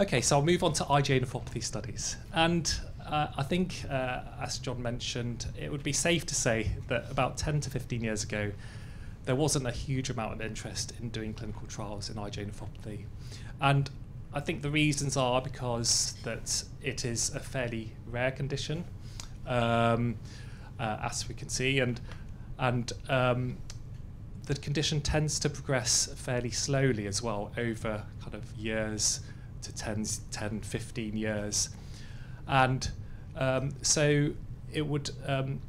Okay, so I'll move on to IgA nephropathy studies. And uh, I think, uh, as John mentioned, it would be safe to say that about 10 to 15 years ago, there wasn't a huge amount of interest in doing clinical trials in IgA nephropathy. And I think the reasons are because that it is a fairly rare condition, um, uh, as we can see, and and um, the condition tends to progress fairly slowly as well over kind of years to 10, 10 15 years. And um, so it would um,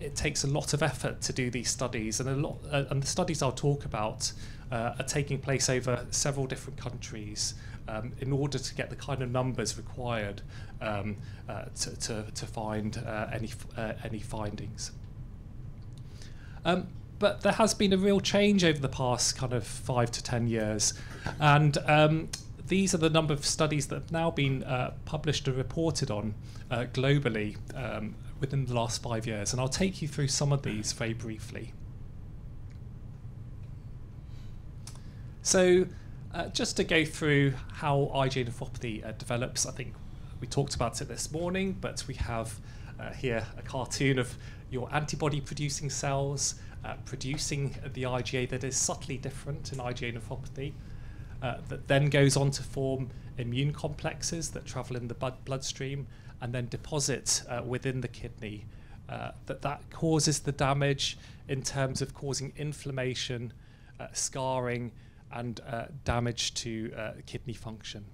it takes a lot of effort to do these studies, and a lot uh, and the studies I'll talk about uh, are taking place over several different countries um, in order to get the kind of numbers required um, uh, to, to, to find uh, any uh, any findings. Um, but there has been a real change over the past kind of five to ten years, and um, these are the number of studies that have now been uh, published and reported on uh, globally um, within the last five years. And I'll take you through some of these very briefly. So, uh, just to go through how IgA nephropathy uh, develops, I think we talked about it this morning, but we have uh, here a cartoon of your antibody producing cells uh, producing the IgA that is subtly different in IgA nephropathy, uh, that then goes on to form immune complexes that travel in the blood bloodstream and then deposit uh, within the kidney. Uh, that that causes the damage in terms of causing inflammation, uh, scarring, and uh, damage to kidney function.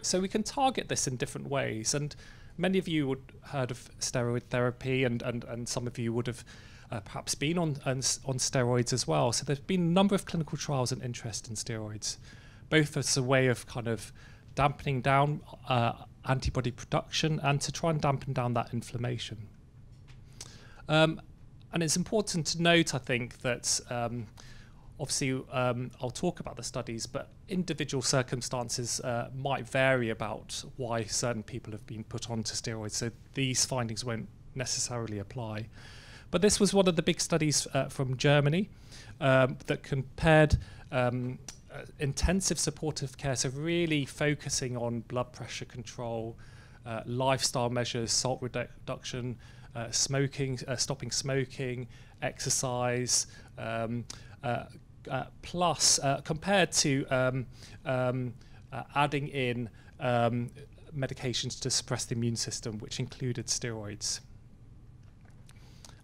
So we can target this in different ways, and many of you would heard of steroid therapy, and and, and some of you would have uh, perhaps been on, on, on steroids as well. So there's been a number of clinical trials and interest in steroids, both as a way of kind of dampening down uh, antibody production and to try and dampen down that inflammation. Um, and it's important to note, I think, that um, obviously um, I'll talk about the studies, but individual circumstances uh, might vary about why certain people have been put onto steroids. So these findings won't necessarily apply. But this was one of the big studies uh, from Germany um, that compared um, uh, intensive supportive care, so really focusing on blood pressure control, uh, lifestyle measures, salt redu reduction, uh, smoking, uh, stopping smoking, exercise, um, uh, plus compared to um, um, adding in um, medications to suppress the immune system, which included steroids.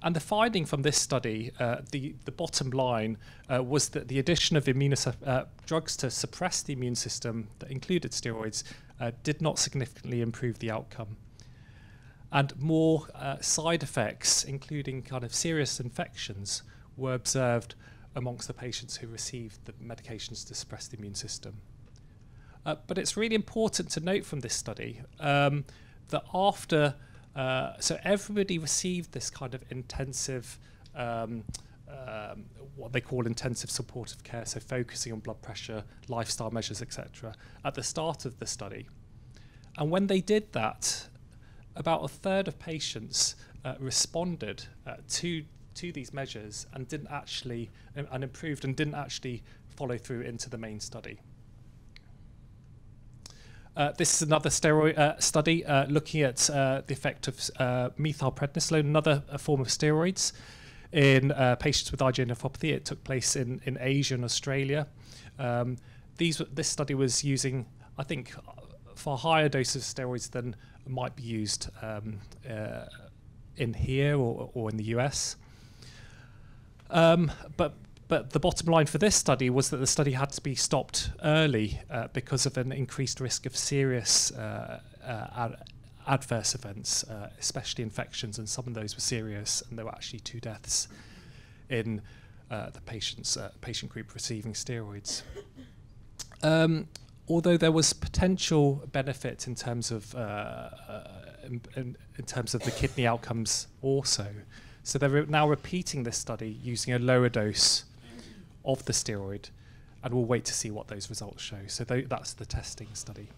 And the finding from this study, uh, the, the bottom line, uh, was that the addition of uh, drugs to suppress the immune system that included steroids uh, did not significantly improve the outcome. And more uh, side effects, including kind of serious infections, were observed amongst the patients who received the medications to suppress the immune system. Uh, but it's really important to note from this study um, that after uh, so everybody received this kind of intensive, um, um, what they call intensive supportive care, so focusing on blood pressure, lifestyle measures, etc., at the start of the study. And when they did that, about a third of patients uh, responded uh, to to these measures and didn't actually and improved and didn't actually follow through into the main study. Uh, this is another steroid uh, study uh, looking at uh, the effect of uh, methylprednisolone, another form of steroids, in patients with IgA nephropathy. It took place in, in Asia and Australia. Um, these, this study was using, I think, far higher doses of steroids than might be used um, in here or, or in the US. Um, but but the bottom line for this study was that the study had to be stopped early uh, because of an increased risk of serious uh, uh, ad adverse events, uh, especially infections, and some of those were serious, and there were actually two deaths in uh, the patient's uh, patient group receiving steroids. Um, although there was potential benefit in terms of in, in, in terms of the kidney outcomes also. So they're now repeating this study using a lower dose of the steroid, and we'll wait to see what those results show. So th that's the TESTING study.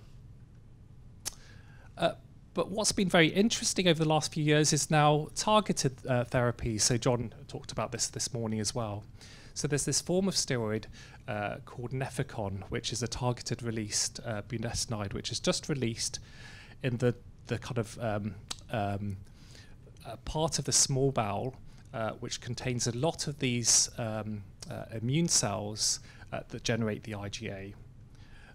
Uh, but what's been very interesting over the last few years is now targeted uh, therapy. So John talked about this this morning as well. So there's this form of steroid uh, called Nefecon, which is a targeted released uh, budesonide, which is just released in the the kind of um, um, uh, part of the small bowel, uh, which contains a lot of these um, uh, immune cells uh, that generate the IgA.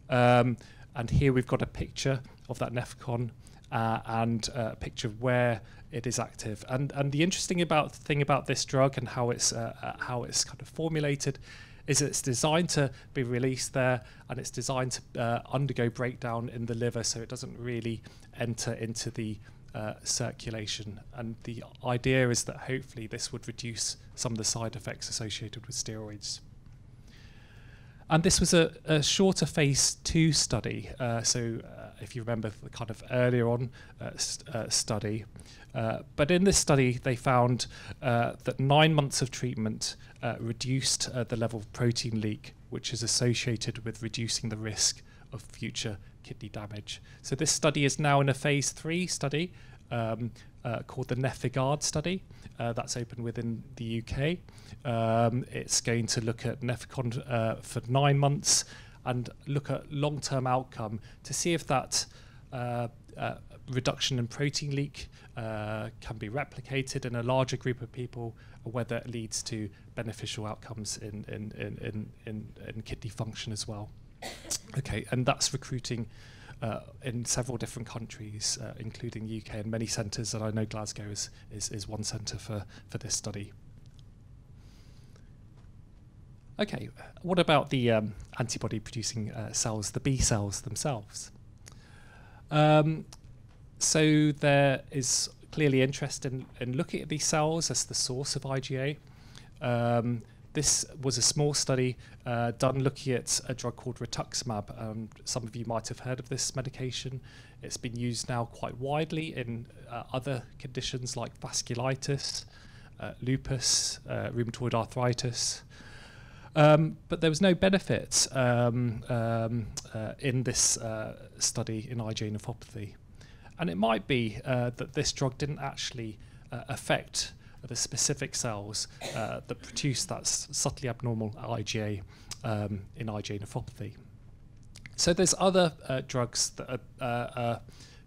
Um, and here we've got a picture of that Nefecon uh, and a picture of where it is active. And and the interesting about thing about this drug and how it's how it's kind of formulated is it's designed to be released there and it's designed to uh, undergo breakdown in the liver so it doesn't really enter into the uh, circulation. And the idea is that hopefully this would reduce some of the side effects associated with steroids. And this was a, a shorter phase two study. Uh, so, uh, if you remember the kind of earlier on uh, st- uh, study, but in this study, they found that nine months of treatment reduced the level of protein leak, which is associated with reducing the risk of future kidney damage. So this study is now in a phase three study um, uh, called the NefIgArd study. that's open within the UK. Um, it's going to look at Nefecon for nine months and look at long-term outcome to see if that reduction in protein leak uh, can be replicated in a larger group of people, or whether it leads to beneficial outcomes in, in, in, in, in kidney function as well. Okay, and that's recruiting uh, in several different countries, uh, including UK and many centres, and I know Glasgow is, is, is one centre for, for this study. Okay, what about the um, antibody producing uh, cells, the B cells themselves? Um, so there is clearly interest in, in looking at these cells as the source of IgA. Um, this was a small study uh, done looking at a drug called rituximab. Um, some of you might have heard of this medication. It's been used now quite widely in uh, other conditions like vasculitis, uh, lupus, uh, rheumatoid arthritis. Um, but there was no benefit um, um, uh, in this uh, study in IgA nephropathy. And it might be uh, that this drug didn't actually uh, affect the specific cells uh, that produce that subtly abnormal IgA um, in IgA nephropathy. So there's other uh, drugs that are uh,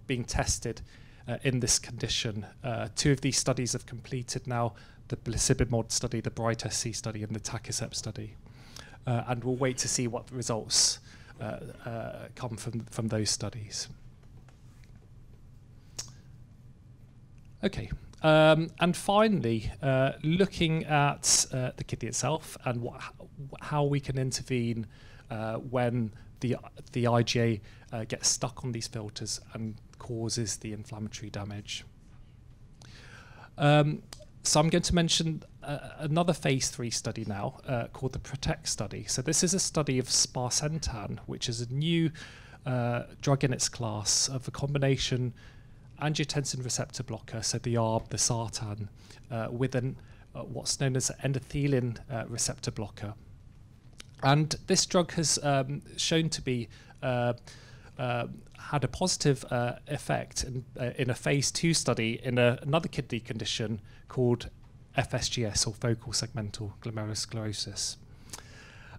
being tested uh, in this condition. two of these studies have completed now, the blisibimod study, the BRIGHT-SC study, and the tacozep study. and we'll wait to see what the results come from, from those studies. Okay. Um, and finally, uh, looking at uh, the kidney itself and what, how we can intervene uh, when the the IgA uh, gets stuck on these filters and causes the inflammatory damage. Um, so I'm going to mention uh, another phase three study now uh, called the PROTECT study. So this is a study of sparsentan, which is a new drug in its class of a combination angiotensin receptor blocker, so the ARB, the SARTAN, uh, with an, uh, what's known as an endothelin uh, receptor blocker. And this drug has um, shown to be uh, uh, had a positive effect in, in, a phase two study in a, another kidney condition called FSGS or focal segmental glomerulosclerosis.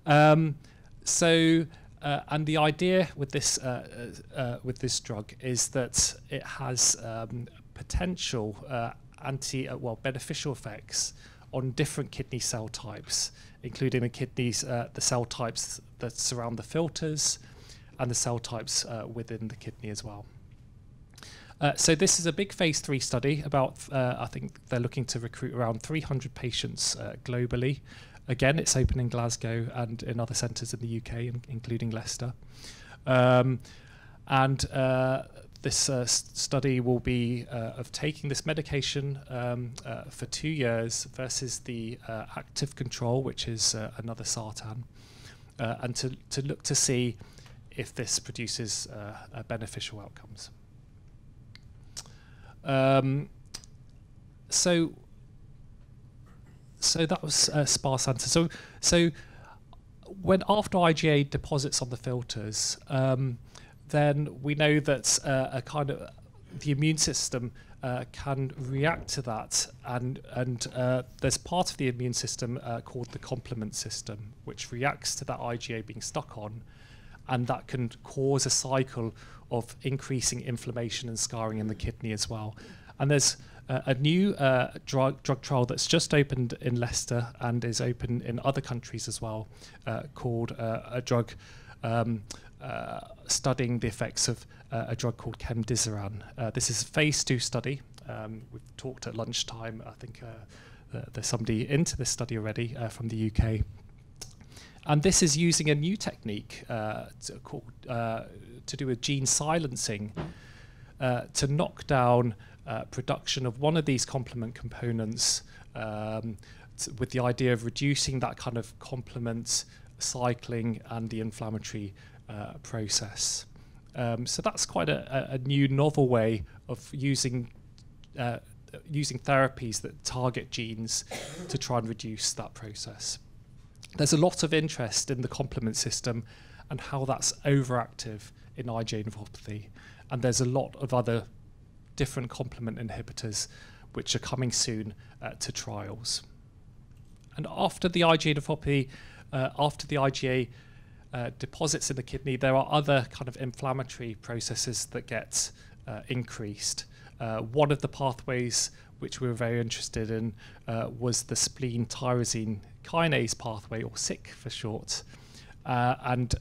Um, so uh, and the idea with this uh, uh, uh, with this drug is that it has um, potential uh, anti well beneficial effects on different kidney cell types, including the kidneys the cell types that surround the filters, and the cell types within the kidney as well. Uh, so this is a big phase three study. About uh, I think they're looking to recruit around 300 patients uh, globally, Again, it's open in Glasgow and in other centres in the UK, including Leicester. Um, and uh, this uh, study will be uh, of taking this medication um, uh, for two years versus the uh, active control, which is another sartan, and to, to look to see if this produces beneficial outcomes. Um, so so that was a sparsentan. So, so when after IgA deposits on the filters, um, then we know that uh, a kind of the immune system uh, can react to that, and and uh, there's part of the immune system uh, called the complement system, which reacts to that IgA being stuck on, and that can cause a cycle of increasing inflammation and scarring in the kidney as well. And there's uh, a new uh, drug drug trial that's just opened in Leicester and is open in other countries as well, uh, called uh, a drug. Um, uh, studying the effects of uh, a drug called cemdisiran. Uh, this is a phase two study. Um, we've talked at lunchtime. I think there's somebody into this study already from the UK. And this is using a new technique to, called, to do with gene silencing to knock down production of one of these complement components um, with the idea of reducing that kind of complement cycling and the inflammatory uh, process. Um, so that's quite a, a, new novel way of using uh, using therapies that target genes to try and reduce that process. There's a lot of interest in the complement system and how that's overactive in IgA nephropathy, and there's a lot of other different complement inhibitors which are coming soon uh, to trials. And after the IgA nephropathy, uh, after the IgA uh, deposits in the kidney, there are other kind of inflammatory processes that get uh, increased. Uh, one of the pathways which we were very interested in uh, was the spleen tyrosine kinase pathway, or SYK for short. And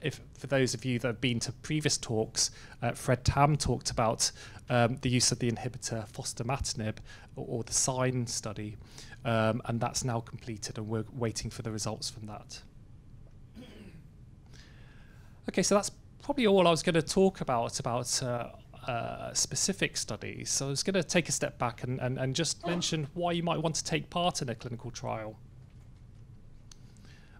if for those of you that have been to previous talks, Fred Tam talked about um, the use of the inhibitor fostamatinib, or, or the SIGN study, um, and that's now completed, and we're waiting for the results from that. Okay, so that's probably all I was going to talk about about uh, uh, specific studies. So I was going to take a step back and, and, and just mention why you might want to take part in a clinical trial.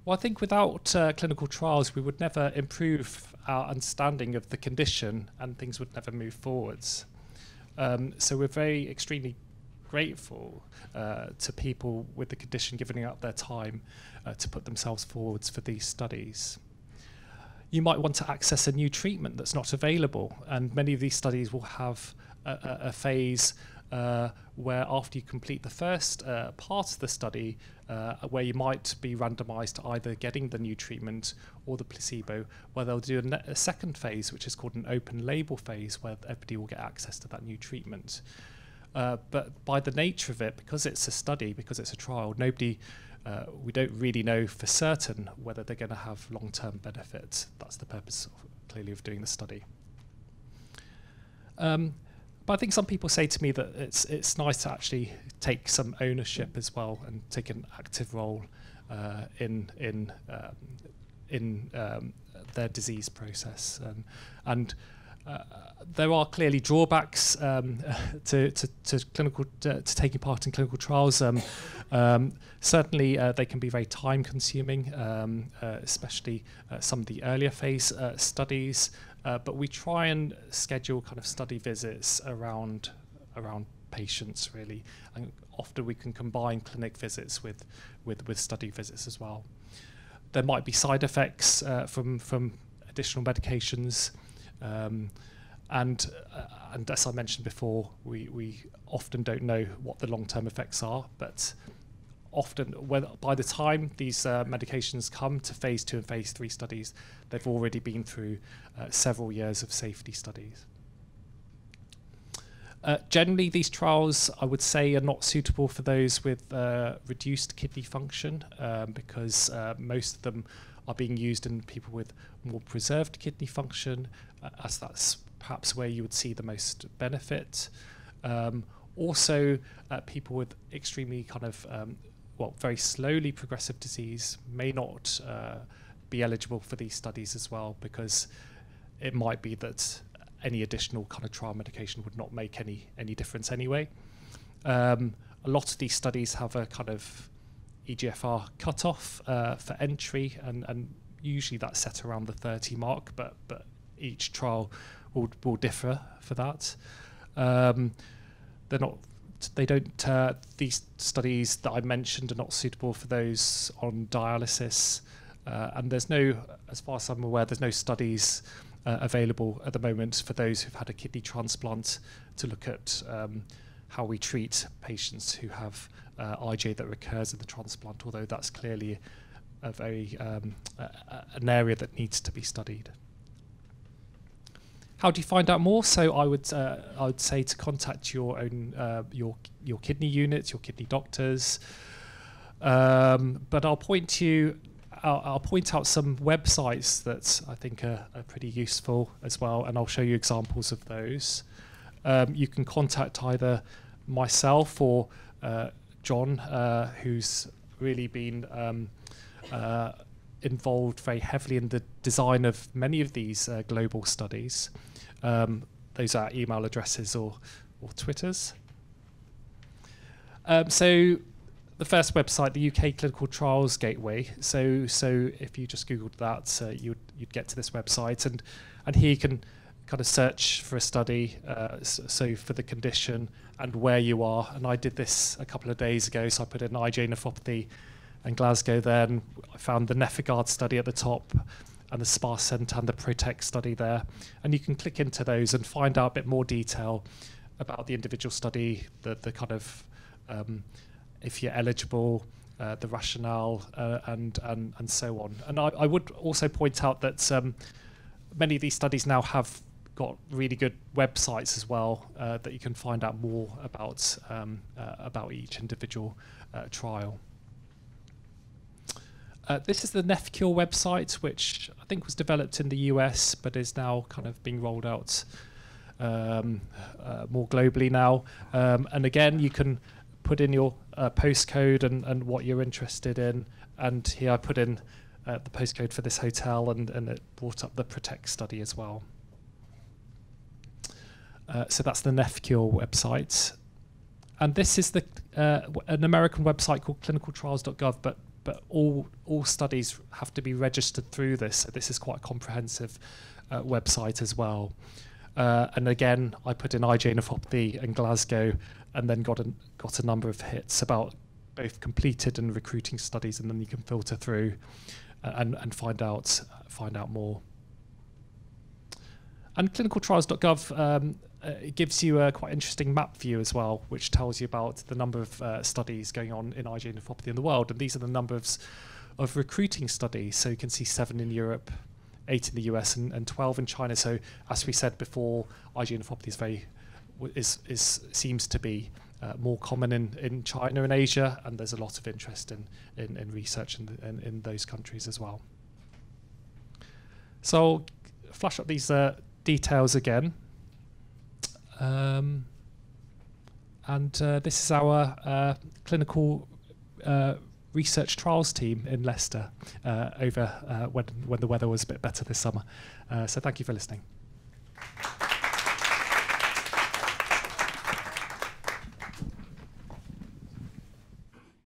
Well, I think without uh, clinical trials, we would never improve our understanding of the condition and things would never move forwards. Um, so we're very extremely grateful uh, to people with the condition giving up their time uh, to put themselves forwards for these studies you might want to access a new treatment that's not available. And many of these studies will have a, a, a phase uh, where after you complete the first uh, part of the study, uh, where you might be randomized to either getting the new treatment or the placebo, where they'll do a, a, second phase, which is called an open label phase, where everybody will get access to that new treatment. Uh, but by the nature of it, because it's a study, because it's a trial, nobody uh, we don't really know for certain whether they're going to have long-term benefits. That's the purpose, of, clearly, of doing the study. Um, but I think some people say to me that it's it's nice to actually take some ownership as well and take an active role uh, in in um, in um, their disease process and and uh, there are clearly drawbacks um, to, to, to, clinical to, to, taking part in clinical trials. Um, um, certainly, uh, they can be very time-consuming, um, uh, especially uh, some of the earlier phase uh, studies. Uh, but we try and schedule kind of study visits around around patients really, and often we can combine clinic visits with with, with study visits as well. There might be side effects from from additional medications. Um, and, uh, and as I mentioned before, we, we often don't know what the long-term effects are, but often when, by the time these uh, medications come to phase two and phase three studies, they've already been through uh, several years of safety studies. Uh, generally, these trials, I would say, are not suitable for those with uh, reduced kidney function um, because uh, most of them are being used in people with more preserved kidney function, uh, as that's perhaps where you would see the most benefit. Um, also, people with extremely kind of um, well, very slowly progressive disease may not uh, be eligible for these studies as well because it might be that any additional kind of trial medication would not make any any difference anyway. Um, a lot of these studies have a kind of EGFR cutoff uh, for entry, and, and usually that's set around the 30 mark, but but each trial will will differ for that. Um, they're not. They don't. Uh, these studies that I mentioned are not suitable for those on dialysis, uh, and there's no, as far as I'm aware, there's no studies uh, available at the moment for those who've had a kidney transplant to look at um, how we treat patients who have uh, IgA that recurs in the transplant, although that's clearly a very um, an area that needs to be studied. How do you find out more? So I would uh, I would say to contact your own uh, your your kidney units, your kidney doctors. Um, but I'll point you. I'll, I'll, point out some websites that I think are, are, pretty useful as well, and I'll show you examples of those. Um, you can contact either myself or uh, John, uh, who's really been um, uh, involved very heavily in the design of many of these uh, global studies. Um, those are email addresses or, or Twitters. Um, so the first website, the UK Clinical Trials Gateway. So, so if you just googled that, uh, you'd you'd get to this website, and and here you can kind of search for a study. Uh, so for the condition and where you are. And I did this a couple of days ago. So I put in IgA nephropathy and Glasgow there, and I found the NefIgArd study at the top and the sparsentan and the PROTECT study there. And you can click into those and find out a bit more detail about the individual study, the, the kind of um, if you're eligible, uh, the rationale, uh, and, and, and so on. And I, I would also point out that um, many of these studies now have got really good websites as well uh, that you can find out more about um, uh, about each individual uh, trial. Uh, this is the NephCure website, which I think was developed in the US, but is now kind of being rolled out um, uh, more globally now. Um, and again, you can put in your uh, postcode and, and what you're interested in. And here I put in the postcode for this hotel, and, and it brought up the Protect study as well. Uh, so that's the NephCure website. And this is the uh, an American website called clinicaltrials.gov, but but all all studies have to be registered through this. So this is quite a comprehensive uh, website as well. Uh, and again, I put in IgA nephropathy and Glasgow, and then got a got a number of hits about both completed and recruiting studies, and then you can filter through uh, and and find out find out more. And clinicaltrials.gov um, uh, it gives you a quite interesting map view as well, which tells you about the number of uh, studies going on in IgA nephropathy in the world. And these are the numbers of recruiting studies. So you can see seven in Europe, eight in the US, and, and 12 in China. So as we said before, IgA nephropathy is very is, is seems to be uh, more common in, in China and Asia, and there's a lot of interest in, in, in research in, in, in those countries as well. So I'll flash up these uh, details again. Um, and uh, this is our uh, clinical uh, research trials team in Leicester uh, over uh, when, when the weather was a bit better this summer. Uh, so thank you for listening.